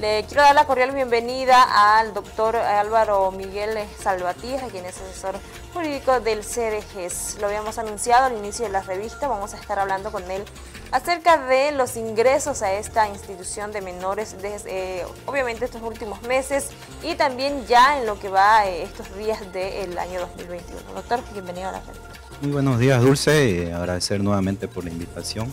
Le quiero dar la cordial bienvenida al doctor Álvaro Miguel Salvatierra, quien es asesor jurídico del CDGES. Lo habíamos anunciado al inicio de la revista, vamos a estar hablando con él acerca de los ingresos a esta institución de menores desde, eh, obviamente, estos últimos meses y también ya en lo que va eh, estos días del año 2021. Doctor, bienvenido a la revista. Muy buenos días, Dulce, agradecer nuevamente por la invitación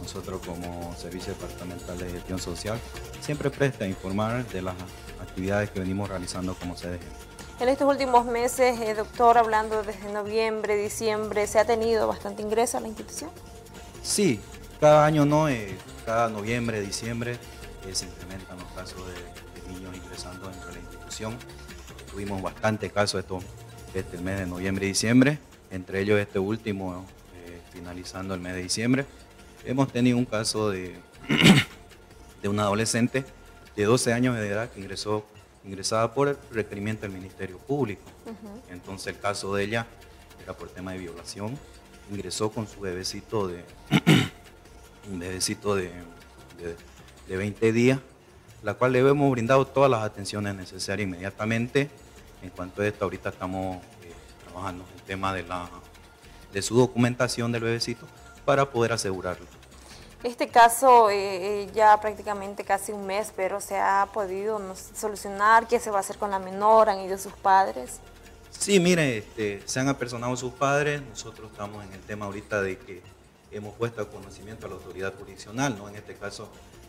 nosotros como Servicio Departamental de Gestión Social siempre presta a informar de las actividades que venimos realizando como CDG. En estos últimos meses, eh, doctor, hablando desde noviembre, diciembre, ¿se ha tenido bastante ingreso a la institución? Sí, cada año no, eh, cada noviembre, diciembre eh, se incrementan los casos de, niños ingresando dentro de la institución. Tuvimos bastante casos estos, este, el mes de noviembre y diciembre, entre ellos este último finalizando el mes de diciembre. Hemos tenido un caso de, de una adolescente de 12 años de edad que ingresó ingresada por el requerimiento del Ministerio Público. Entonces el caso de ella era por tema de violación. Ingresó con su bebecito de un bebecito de, de, 20 días, la cual le hemos brindado todas las atenciones necesarias inmediatamente. En cuanto a esto, ahorita estamos eh, trabajando en el tema de, la, de su documentación del bebecito para poder asegurarlo. Este caso eh, eh, ya prácticamente casi un mes, pero se ha podido solucionar. ¿Qué se va a hacer con la menor? ¿Han ido sus padres? Sí, mire, este, se han apersonado sus padres. Nosotros estamos en el tema ahorita de que hemos puesto a conocimiento a la autoridad jurisdiccional, ¿no? en este caso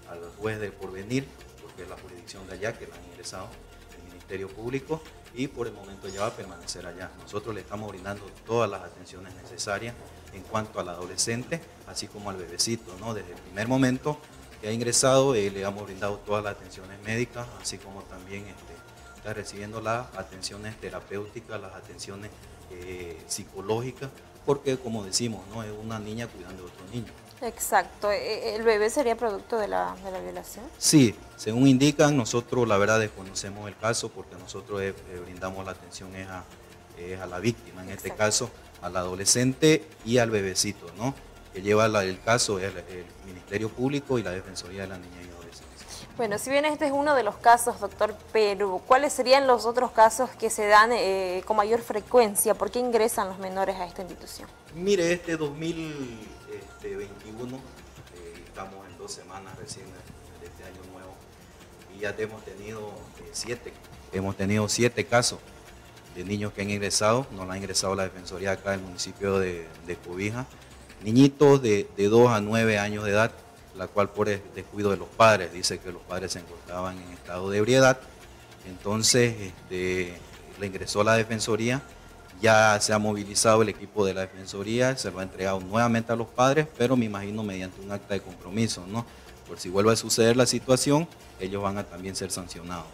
al juez de porvenir, porque es la jurisdicción de allá que la han ingresado el Ministerio Público y por el momento ya va a permanecer allá. Nosotros le estamos brindando todas las atenciones necesarias en cuanto al adolescente, así como al bebecito. ¿no? Desde el primer momento que ha ingresado, eh, le hemos brindado todas las atenciones médicas, así como también este, está recibiendo las atenciones terapéuticas, las atenciones eh, psicológicas, porque como decimos, ¿no? es una niña cuidando de otro niño. Exacto. ¿E, e, ¿El bebé sería producto de la, de la, violación? Sí, según indican, nosotros la verdad desconocemos el caso porque nosotros eh, brindamos la atención es a, a la víctima, en este caso al adolescente y al bebecito, ¿no? Que lleva el caso el, el Ministerio Público y la Defensoría de la Niña y Adolescencia. Bueno, si bien este es uno de los casos, doctor, pero ¿cuáles serían los otros casos que se dan eh, con mayor frecuencia? ¿Por qué ingresan los menores a esta institución? Mire, este 2021, eh, estamos en dos semanas recién de este año nuevo, y ya hemos tenido eh, siete, hemos tenido siete casos de niños que han ingresado, nos la ha ingresado la Defensoría acá del municipio de, de Cobija, niñitos de, de 2 a 9 años de edad, la cual por el descuido de los padres, dice que los padres se encontraban en estado de ebriedad, entonces este, le ingresó la Defensoría, ya se ha movilizado el equipo de la Defensoría, se lo ha entregado nuevamente a los padres, pero me imagino mediante un acta de compromiso, ¿no? Por si vuelve a suceder la situación, ellos van a también ser sancionados.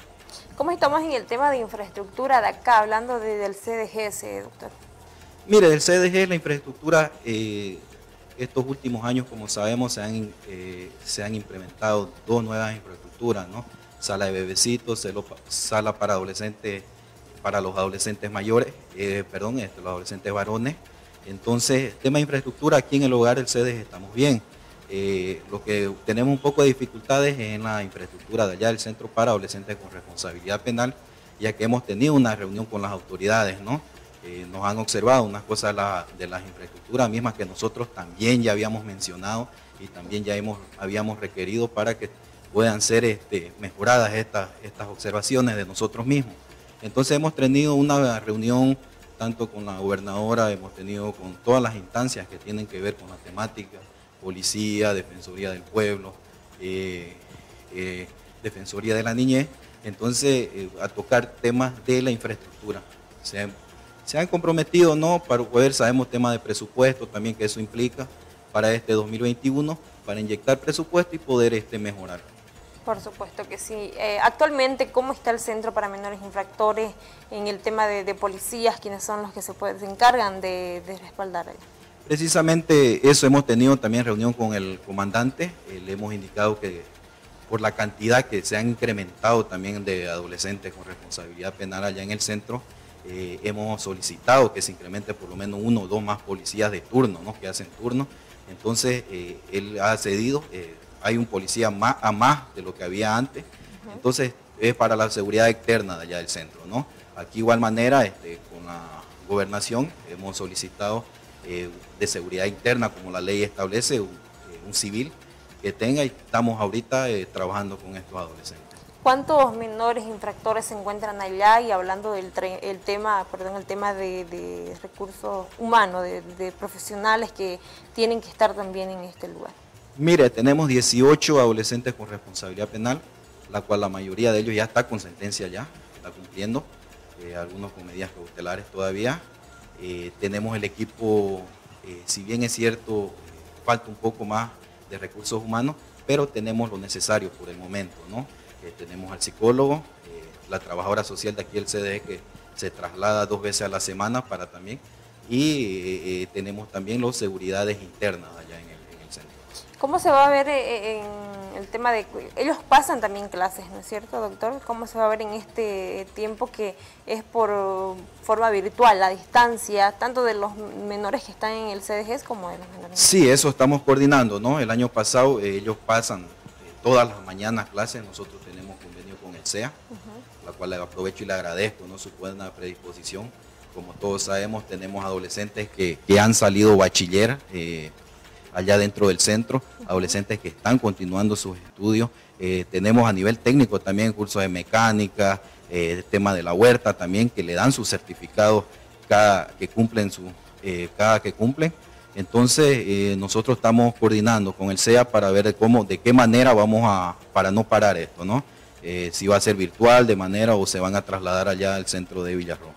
¿Cómo estamos en el tema de infraestructura de acá, hablando del CDGS, doctor? Mire, del CDG, la infraestructura, eh, estos últimos años, como sabemos, se han, eh, se han implementado dos nuevas infraestructuras, ¿no? Sala de bebecitos, sala para adolescentes, para los adolescentes mayores, eh, perdón, este, los adolescentes varones. Entonces, tema de infraestructura, aquí en el hogar del CDG estamos bien. Eh, lo que tenemos un poco de dificultades en la infraestructura de allá del Centro para Adolescentes con Responsabilidad Penal, ya que hemos tenido una reunión con las autoridades, ¿no? Eh, nos han observado unas cosas de, las infraestructuras mismas que nosotros también ya habíamos mencionado y también ya hemos, habíamos requerido para que puedan ser este, mejoradas estas observaciones de nosotros mismos. Entonces hemos tenido una reunión tanto con la gobernadora, hemos tenido con todas las instancias que tienen que ver con la temática policía, defensoría del pueblo, eh, eh, defensoría de la niñez, entonces eh, a tocar temas de la infraestructura. Se, han comprometido, ¿no? Para poder, sabemos temas de presupuesto también que eso implica para este 2021, para inyectar presupuesto y poder este, mejorar. Por supuesto que sí. actualmente, ¿cómo está el Centro para Menores Infractores en el tema de, policías, quienes son los que se, se encargan de, respaldar ahí? Precisamente eso hemos tenido también reunión con el comandante, eh, le hemos indicado que por la cantidad que se han incrementado también de adolescentes con responsabilidad penal allá en el centro, eh, hemos solicitado que se incremente por lo menos uno o dos más policías de turno, ¿no? que hacen turno. Entonces, eh, él ha cedido, hay un policía más, a más de lo que había antes, Entonces, es para la seguridad externa de allá del centro, ¿no? Aquí igual manera, este, con la gobernación, hemos solicitado eh, de seguridad interna, como la ley establece, un, eh, civil que tenga y estamos ahorita eh, trabajando con estos adolescentes. ¿Cuántos menores infractores se encuentran allá? Y hablando del el tema, perdón, el tema de, recursos humanos, de, profesionales que tienen que estar también en este lugar. Mire, tenemos 18 adolescentes con responsabilidad penal, la cual la mayoría de ellos ya está con sentencia ya, está cumpliendo, eh, algunos con medidas cautelares todavía. Eh, tenemos el equipo, eh, si bien es cierto, falta un poco más de recursos humanos, pero tenemos lo necesario por el momento, ¿no? tenemos al psicólogo, la trabajadora social de aquí del CDE que se traslada dos veces a la semana para también, y tenemos también las seguridades internas allá en el. ¿Cómo se va a ver en el tema de... Ellos pasan también clases, ¿no es cierto, doctor? ¿Cómo se va a ver en este tiempo que es por forma virtual, la distancia, tanto de los menores que están en el CDG como de los menores? Sí, eso estamos coordinando, ¿no? El año pasado ellos pasan todas las mañanas clases, nosotros tenemos convenio con el SEA, la cual le aprovecho y le agradezco ¿no? su buena predisposición. Como todos sabemos, tenemos adolescentes que, han salido bachiller eh, allá dentro del centro, adolescentes que están continuando sus estudios. Eh, tenemos a nivel técnico también cursos de mecánica, eh, el tema de la huerta también, que le dan sus certificados cada que cumplen su, cada que cumplen. Entonces, eh, nosotros estamos coordinando con el SEA para ver cómo, de qué manera vamos a, para no parar esto, ¿no? Eh, si va a ser virtual, de manera, o se van a trasladar allá al centro de Villarroja.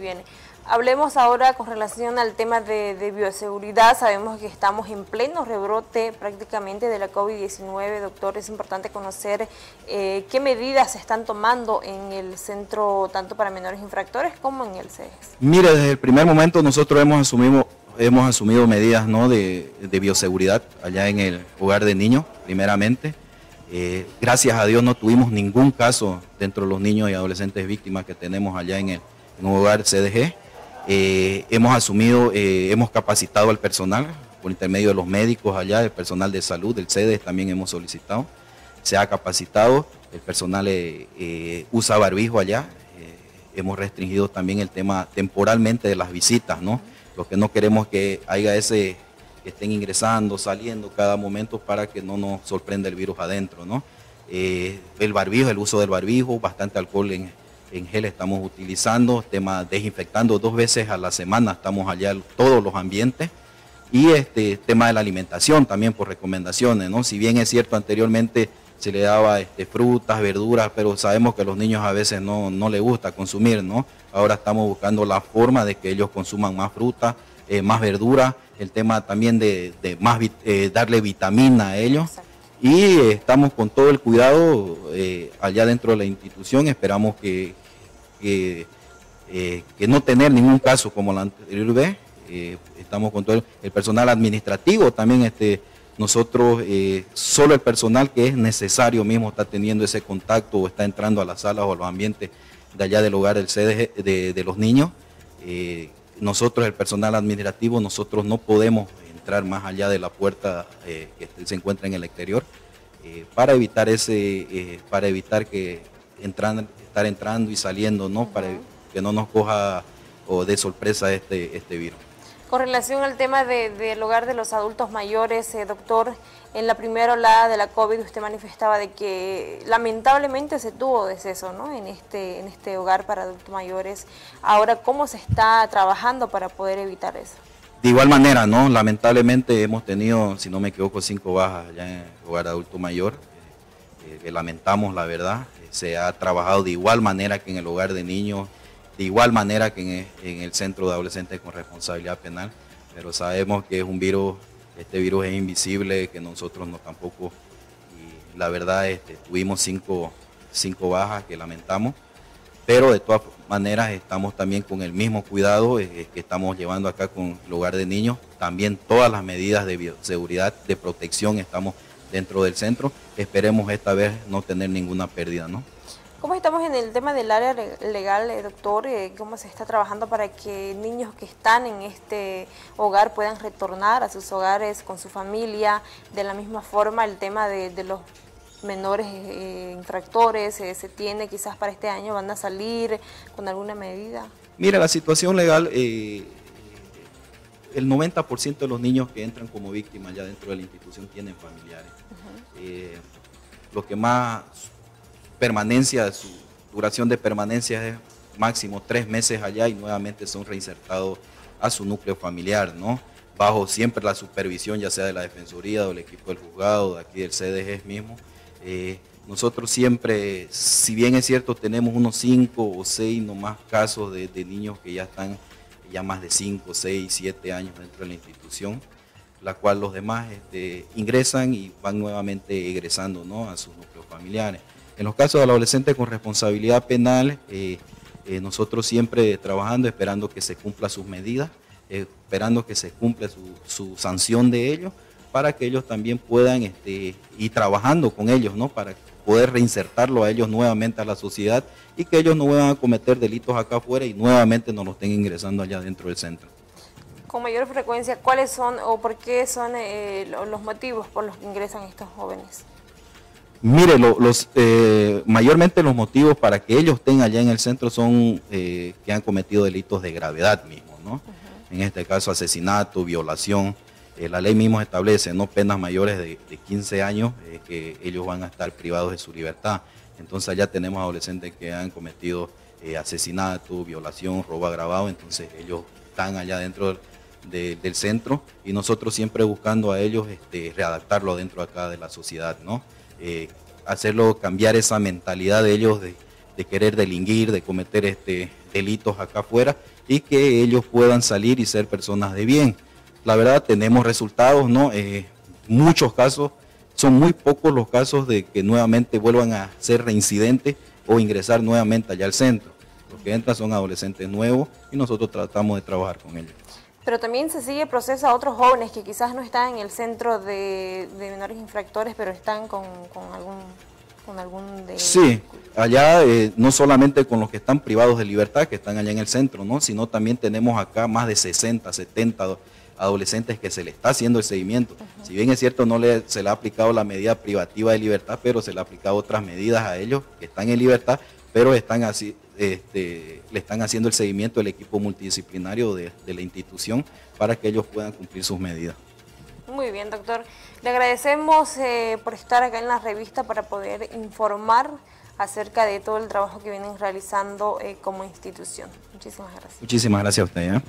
Bien. Hablemos ahora con relación al tema de, bioseguridad. Sabemos que estamos en pleno rebrote prácticamente de la COVID-19. Doctor, es importante conocer eh, qué medidas se están tomando en el centro, tanto para menores infractores como en el CES. Mire, desde el primer momento nosotros hemos asumido hemos asumido medidas ¿no? de, bioseguridad allá en el hogar de niños, primeramente. Eh, gracias a Dios no tuvimos ningún caso dentro de los niños y adolescentes víctimas que tenemos allá en el, hogar CDG. Eh, hemos asumido, eh, hemos capacitado al personal por intermedio de los médicos allá, el personal de salud, del CDE también hemos solicitado. Se ha capacitado, el personal usa barbijo allá. hemos restringido también el tema temporalmente de las visitas, ¿no? Lo que no queremos que haya ese, que estén ingresando, saliendo cada momento para que no nos sorprenda el virus adentro, ¿no? Eh, el barbijo, el uso del barbijo, bastante alcohol en, gel estamos utilizando, tema desinfectando dos veces a la semana, estamos allá todos los ambientes. Y este tema de la alimentación también por recomendaciones, ¿no? Si bien es cierto anteriormente se le daba este, frutas, verduras, pero sabemos que a los niños a veces no, no les gusta consumir, ¿no? Ahora estamos buscando la forma de que ellos consuman más fruta, eh, más verdura, el tema también de, más eh, darle vitamina a ellos. Y eh, estamos con todo el cuidado allá dentro de la institución, esperamos que, que, no tener ningún caso como la anterior vez. estamos con todo el, personal administrativo también este, nosotros, eh, solo el personal que es necesario mismo está teniendo ese contacto o está entrando a las salas o a los ambientes de allá del hogar del CDG, de, los niños. Eh, nosotros, el personal administrativo, nosotros no podemos entrar más allá de la puerta eh, que se encuentra en el exterior para evitar ese, para evitar que entran, estar entrando y saliendo, ¿no? Para que no nos coja o de sorpresa este, este virus. Con relación al tema del hogar de los adultos mayores, eh, doctor, en la primera olada de la COVID usted manifestaba de que lamentablemente se tuvo deceso ¿no? en, este, en este hogar para adultos mayores. Ahora, ¿cómo se está trabajando para poder evitar eso? De igual manera, ¿no? Lamentablemente hemos tenido, si no me equivoco, cinco bajas allá en el hogar adulto mayor. Eh, que lamentamos, la verdad. Se ha trabajado de igual manera que en el hogar de niños de igual manera que en, el centro de adolescentes con responsabilidad penal, pero sabemos que es un virus, este virus es invisible, que nosotros no tampoco, y la verdad este, tuvimos cinco, cinco bajas que lamentamos, pero de todas maneras estamos también con el mismo cuidado eh, que estamos llevando acá con el hogar de niños, también todas las medidas de seguridad, de protección estamos dentro del centro, esperemos esta vez no tener ninguna pérdida, ¿no? ¿Cómo estamos en el tema del área legal, eh, doctor? Eh, ¿Cómo se está trabajando para que niños que están en este hogar puedan retornar a sus hogares con su familia? De la misma forma, el tema de, los menores eh, infractores se tiene quizás para este año? ¿Van a salir con alguna medida? Mira, la situación legal, el 90% de los niños que entran como víctimas ya dentro de la institución tienen familiares. lo que más permanencia, su duración de permanencia es máximo tres meses allá y nuevamente son reinsertados a su núcleo familiar, ¿no? Bajo siempre la supervisión, ya sea de la Defensoría o del equipo del juzgado, de aquí del CDG mismo. Eh, nosotros siempre, si bien es cierto, tenemos unos cinco o seis nomás casos de, niños que ya están ya más de cinco, seis, siete años dentro de la institución, la cual los demás este, ingresan y van nuevamente egresando ¿no? a sus núcleos familiares. En los casos de adolescentes con responsabilidad penal, eh, eh, nosotros siempre trabajando, esperando que se cumpla sus medidas, esperando que se cumpla su, sanción de ellos, para que ellos también puedan este, ir trabajando con ellos, ¿no? Para poder reinsertarlo a ellos nuevamente a la sociedad y que ellos no vuelvan a cometer delitos acá afuera y nuevamente nos los estén ingresando allá dentro del centro. Con mayor frecuencia, ¿cuáles son o por qué son eh, los motivos por los que ingresan estos jóvenes? Mire, los, eh, mayormente los motivos para que ellos estén allá en el centro son eh, que han cometido delitos de gravedad mismo, ¿no? En este caso, asesinato, violación. Eh, la ley mismo establece no penas mayores de, 15 años que ellos van a estar privados de su libertad. Entonces allá tenemos adolescentes que han cometido asesinato, violación, robo agravado, entonces ellos están allá dentro del centro y nosotros siempre buscando a ellos este, readaptarlo dentro acá de la sociedad, ¿no? Eh, hacerlo cambiar esa mentalidad de ellos de, querer delinquir, de cometer este, delitos acá afuera y que ellos puedan salir y ser personas de bien. La verdad tenemos resultados, ¿no? Eh, muchos casos, son muy pocos los casos de que nuevamente vuelvan a ser reincidentes o ingresar nuevamente allá al centro. Los que entran son adolescentes nuevos y nosotros tratamos de trabajar con ellos. Pero también se sigue proceso a otros jóvenes que quizás no están en el centro de, menores infractores, pero están con, algún con algún de... Sí, allá eh, no solamente con los que están privados de libertad, que están allá en el centro, ¿no? sino también tenemos acá más de 60, 70 adolescentes que se le está haciendo el seguimiento. Si bien es cierto, no le, se le ha aplicado la medida privativa de libertad, pero se le ha aplicado otras medidas a ellos que están en libertad, pero están así, este, le están haciendo el seguimiento del equipo multidisciplinario de, la institución para que ellos puedan cumplir sus medidas. Muy bien, doctor. Le agradecemos eh, por estar acá en la revista para poder informar acerca de todo el trabajo que vienen realizando eh, como institución. Muchísimas gracias. Muchísimas gracias a usted. ¿eh?